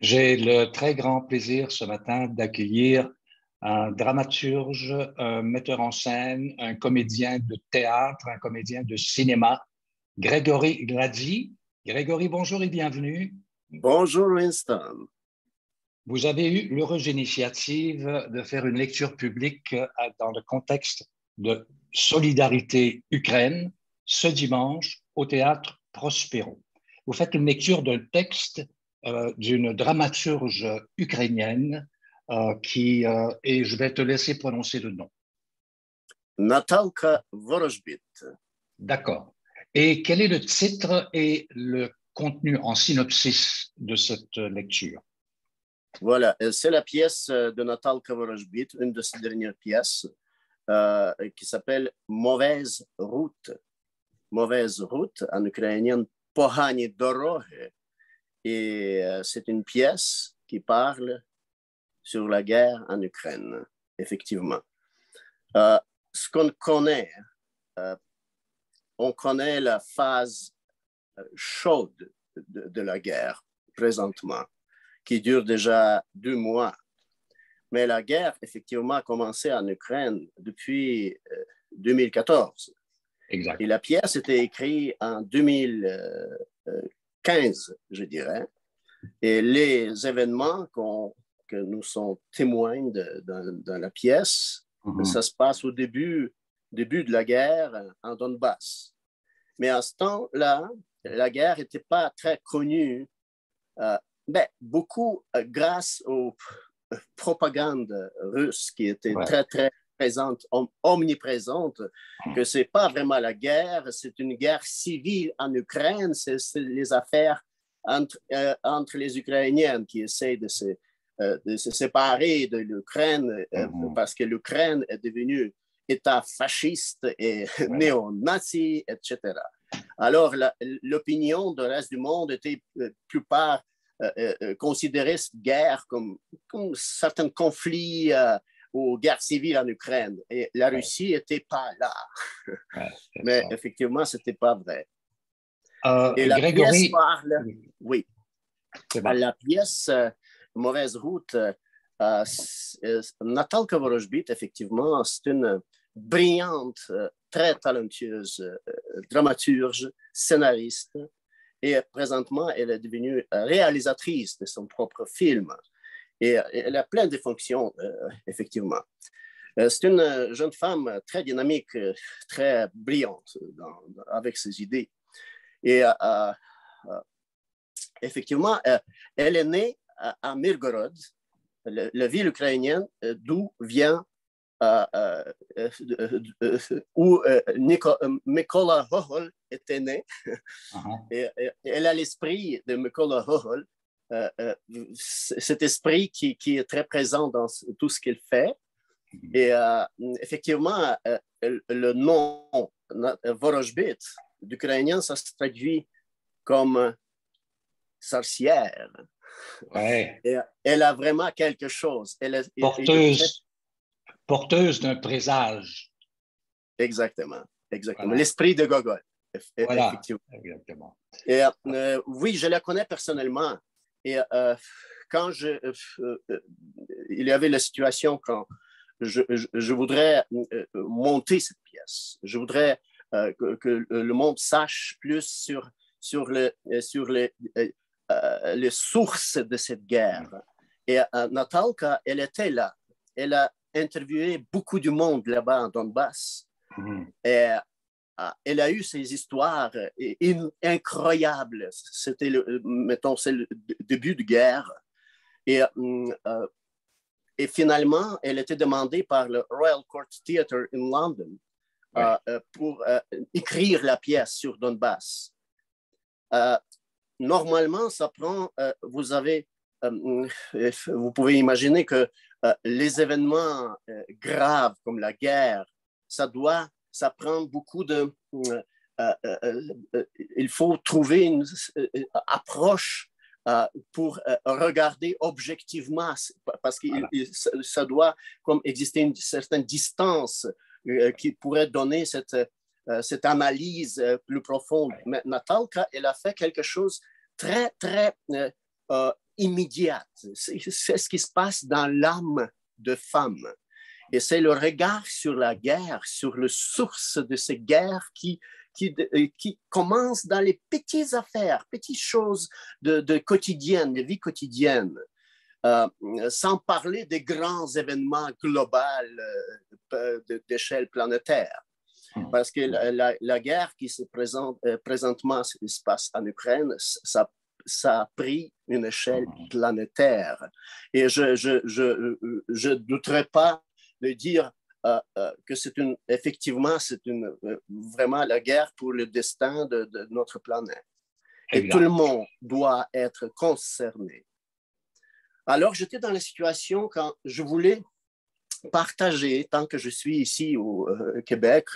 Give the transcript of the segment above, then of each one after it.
J'ai le très grand plaisir ce matin d'accueillir un dramaturge, un metteur en scène, un comédien de théâtre, un comédien de cinéma, Grégory Gladzi. Grégory, bonjour et bienvenue. Bonjour Winston. Vous avez eu l'heureuse initiative de faire une lecture publique dans le contexte de solidarité Ukraine ce dimanche au théâtre Prospero. Vous faites une lecture d'un texte euh, d'une dramaturge ukrainienne euh, qui, euh, et je vais te laisser prononcer le nom. Natalka Vorojbit. D'accord. Et quel est le titre et le contenu en synopsis de cette lecture? Voilà, c'est la pièce de Natalka Vorojbit, une de ses dernières pièces, qui s'appelle Mauvaise route. Mauvaise route, en ukrainien, Pohani dorohe. Et c'est une pièce qui parle sur la guerre en Ukraine, effectivement. Euh, ce qu'on connaît, euh, on connaît la phase euh, chaude de, de, la guerre présentement, qui dure déjà deux mois. Mais la guerre, effectivement, a commencé en Ukraine depuis 2014. Exact. Et la pièce était écrite en 2015, je dirais. Et les événements que nous sommes témoins de, dans la pièce. Mm-hmm. Ça se passe au début, début de la guerre en Donbass. Mais à ce temps-là, la guerre n'était pas très connue, euh, ben, beaucoup euh, grâce aux propagandes russes qui étaient très, très présentes, omniprésentes, que ce n'est pas vraiment la guerre, c'est une guerre civile en Ukraine, c'est les affaires entre, euh, entre les Ukrainiens qui essayent de se euh, de se séparer de l'Ukraine euh, mhm. parce que l'Ukraine est devenue État fasciste et néo-nazi, etc. Alors, l'opinion du reste du monde était plupart considérer cette guerre comme, comme certains conflits ou guerres civiles en Ukraine. Et la Russie n'était pas là. Mais effectivement, ce n'était pas vrai. et la pièce parle, oui, la pièce mauvaise route. Euh, euh, Natalka Vorojbit, effectivement, c'est une brillante, euh, très talentueuse dramaturge, scénariste, et présentement, elle est devenue réalisatrice de son propre film. Et elle a plein de fonctions, effectivement. C'est une jeune femme très dynamique, très brillante avec ses idées. Et effectivement, elle est née à, Mirgorod, la ville ukrainienne euh, d'où vient euh, euh, où Mykola Hohol était né. Uh-huh. et, elle a l'esprit de Mykola Hohol, cet esprit qui, qui, est très présent dans tout ce qu'il fait. Mm-hmm. Et effectivement, le nom Vorojbit d'ukrainien, ça se traduit comme sorcière. Ouais. elle a vraiment quelque chose. Elle est, porteuse, porteuse d'un présage. Exactement, exactement. L'esprit de Gogol. Voilà, exactement. Et, euh, oui, je la connais personnellement. Et euh, quand je, euh, il y avait la situation quand je, je, voudrais monter cette pièce, je voudrais que, que, le monde sache plus sur, sur, le, sur le, euh, les sources de cette guerre. Et euh, Natalka, elle était là. Elle a interviewé beaucoup du monde là-bas en Donbass. Mm-hmm. Et euh, elle a eu ces histoires incroyables. C'était, le, mettons, c'est le début de guerre. Et, et finalement, elle était demandée par le Royal Court Theatre in London pour écrire la pièce sur Donbass normalement, ça prend, euh, vous avez, euh, euh, vous pouvez imaginer que les événements graves comme la guerre, ça doit, ça prend beaucoup de, il faut trouver une approche pour regarder objectivement, parce que ça doit comme exister une certaine distance qui pourrait donner cette, euh, cette analyse euh, plus profonde. Mais Natalka, elle a fait quelque chose très, très euh, immédiate. C'est ce qui se passe dans l'âme de femme. Et c'est le regard sur la guerre, sur le source de ces guerres qui, qui, euh, qui commence dans les petites affaires, petites choses de, de quotidienne, de vie quotidienne. Euh, sans parler des grands événements globaux euh, d'échelle planétaire. Hmm. Parce que la, guerre qui se présente euh, présentement se passe en Ukraine, ça, ça a pris une échelle hmm. planétaire. Et je ne je, je, je, douterai pas de dire que c'est une, effectivement, c'est une, vraiment la guerre pour le destin de, notre planète. Et tout le monde doit être concerné. Alors, j'étais dans la situation quand je voulais partager, tant que je suis ici au euh, Québec,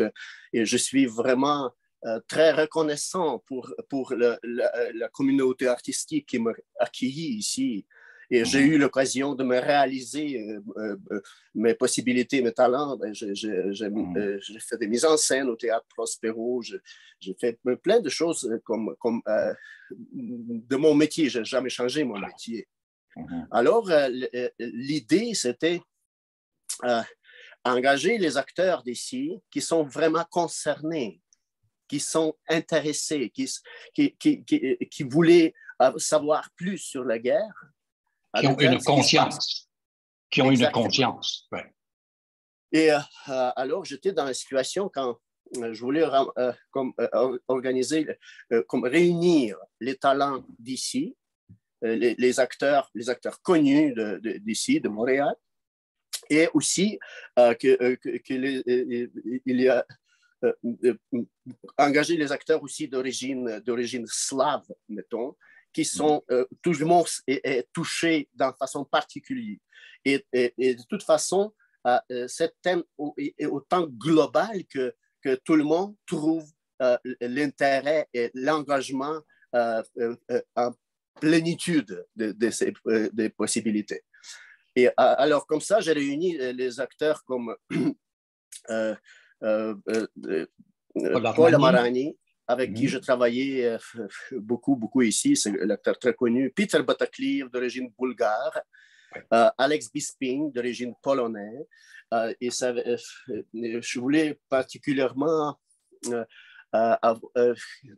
et je suis vraiment euh, très reconnaissant pour, pour la communauté artistique qui m'a accueilli ici. Et j'ai eu l'occasion de me réaliser euh, mes possibilités, mes talents. Ben, j'ai fait des mises en scène au théâtre Prospero. J'ai fait plein de choses comme, comme de mon métier. Je n'ai jamais changé mon métier. Mhm. Alors, euh, euh, l'idée, c'était euh, engager les acteurs d'ici qui sont vraiment concernés, qui sont intéressés, qui, qui, qui, voulaient savoir plus sur la guerre. Qui ont une conscience. Qui ont une conscience. Et alors, j'étais dans la situation quand je voulais comme, organiser, comme réunir les talents d'ici euh, les, acteurs, les acteurs connus d'ici, de, Montréal, et aussi euh, euh, il y a engagé les acteurs aussi d'origine, d'origine slave, mettons, qui sont tout le monde est, touché d'une façon particulière. Et, de toute façon, ce thème est autant global que, que tout le monde trouve l'intérêt et l'engagement en plénitude de, ces euh, des possibilités. Et alors, comme ça, j'ai réuni les acteurs comme euh, euh, Paul Amarani, avec qui mhm. je travaillais beaucoup, beaucoup ici, c'est l'acteur très connu, Peter Batakliv, d'origine bulgare, Alex Bisping, d'origine polonaise. et ça, je voulais particulièrement,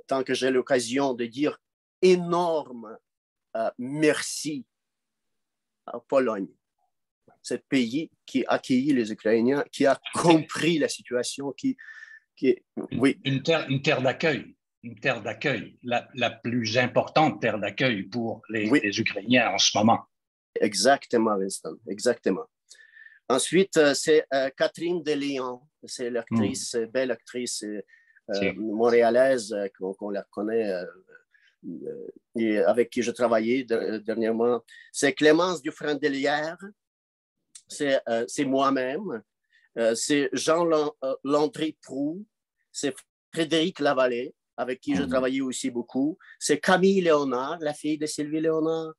tant que j'ai l'occasion de dire énorme euh, merci à Pologne, ce pays qui a accueilli les Ukrainiens, qui a compris la situation, qui, qui oui. Une terre, une terre d'accueil, une terre d'accueil, la, la, plus importante terre d'accueil pour les, les, Ukrainiens en ce moment. Exactement, Winston, exactement. Ensuite, euh, c'est euh, Catherine Deléon, c'est l'actrice, hmm. belle actrice montréalaise qu'on la connaît euh, et avec qui je travaillais dernièrement. C'est Clémence Dufresne-Delière, c'est euh, moi-même, euh, c'est Jean Landry Prou, c'est Frédéric Lavallée, avec qui je mhm. travaillais aussi beaucoup. C'est Camille Léonard, la fille de Sylvie Léonard.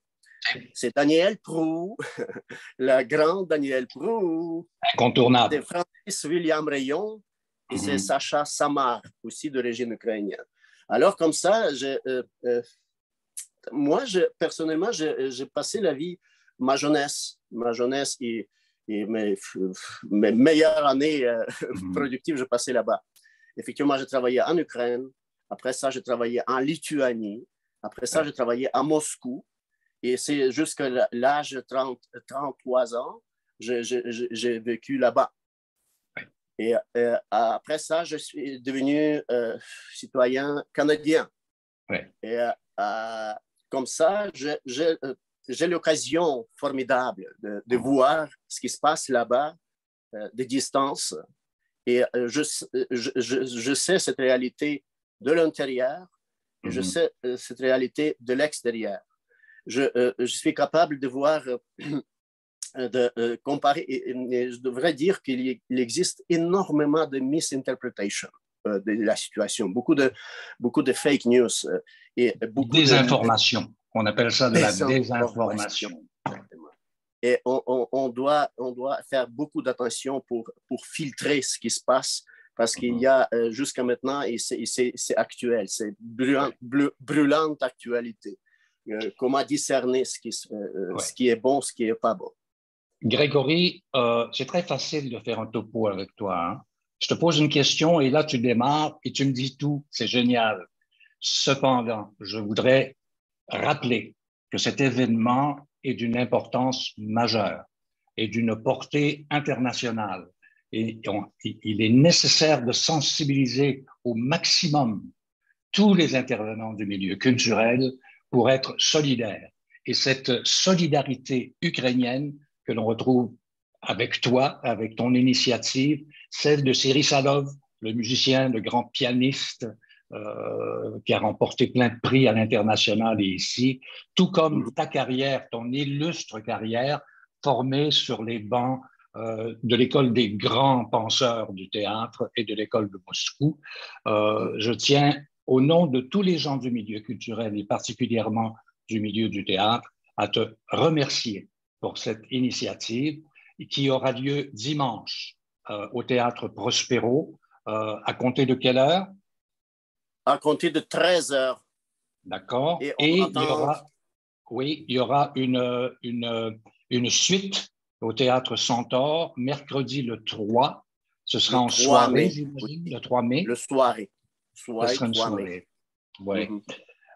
C'est Daniel Prou, la grande Danielle Prou. Incontournable. C'est Francis William Rayon et c'est mhm. Sacha Samar, aussi d'origine ukrainienne. Alors, comme ça, euh, euh, moi, je, personnellement, j'ai passé la vie, ma jeunesse, ma jeunesse et, mes, meilleures années euh, mhm. productives, je passais là-bas. Effectivement, j'ai travaillé en Ukraine. Après ça, j'ai travaillé en Lituanie. Après ça, j'ai travaillé à Moscou. Et c'est jusqu'à l'âge de 30, 33 ans, j'ai vécu là-bas. Et euh, après ça, je suis devenu euh, citoyen canadien. Et euh, comme ça, j'ai l'occasion formidable de, voir ce qui se passe là-bas de distance. Et je, je, je, sais cette réalité de l'intérieur et je mm-hmm. sais cette réalité de l'extérieur. Je, suis capable de voir euh, de euh, comparer, je devrais dire qu'il existe énormément de misinterpretation euh, de la situation, beaucoup de, beaucoup de fake news. et beaucoup désinformation. On appelle ça de la désinformation. Et on, on, doit, on doit faire beaucoup d'attention pour, pour filtrer ce qui se passe parce qu'il y a jusqu'à maintenant, et c'est actuel, c'est brûlante, brûlante actualité. euh, comment discerner ce qui, ce qui est bon, ce qui n'est pas bon? Grégory, c'est très facile de faire un topo avec toi. Hein. Je te pose une question et là, tu démarres et tu me dis tout. C'est génial. Cependant, je voudrais rappeler que cet événement est d'une importance majeure et d'une portée internationale. Et il est nécessaire de sensibiliser au maximum tous les intervenants du milieu culturel pour être solidaires. Et cette solidarité ukrainienne que l'on retrouve avec toi, avec ton initiative, celle de Siri Salov, le musicien, le grand pianiste euh, qui a remporté plein de prix à l'international et ici, tout comme ta carrière, ton illustre carrière, formée sur les bancs euh, de l'école des grands penseurs du théâtre et de l'école de Moscou. Euh, je tiens, au nom de tous les gens du milieu culturel et particulièrement du milieu du théâtre, à te remercier pour cette initiative qui aura lieu dimanche au théâtre Prospero. à compter de quelle heure? À compter de 13 heures. D'accord. Et, il y aura, oui, il y aura une, une, une suite au Théâtre Centaure, mercredi le 3. Ce sera en soirée, le 3 mai. Le soirée. soirée Ce sera une soirée. Oui. Mhm.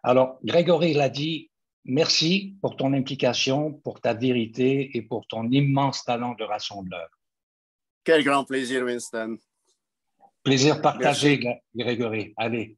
Alors, Grégory l'a dit, merci pour ton implication, pour ta vérité et pour ton immense talent de rassembleur. Quel grand plaisir, Winston. Plaisir partagé, Grégory. Allez,